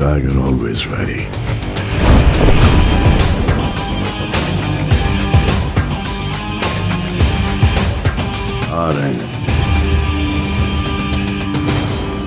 Tiger always ready. All right.